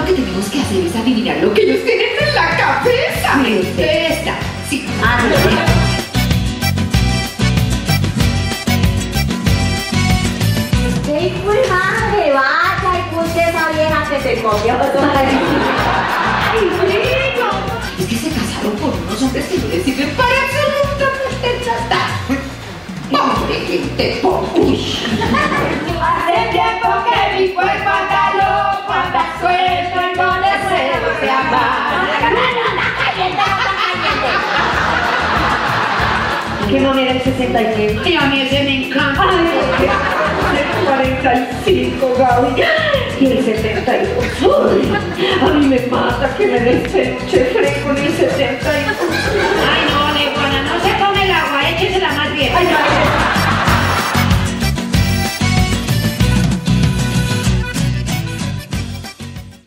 tenemos que hacer es adivinar lo que ellos tienen en la cabeza. Sí, usted. Esta, sí. Ah. ¡Qué madre! Vaya y puse esa vieja que se comió ¡Ay, bueno! Es que se casaron con unos hombres que no les sirven para absolutamente nada. ¡Pobre gente! che non era il 65 io mi sono incantato. Nel 45 Gaudi che il 78 a me mi mata che me ne sente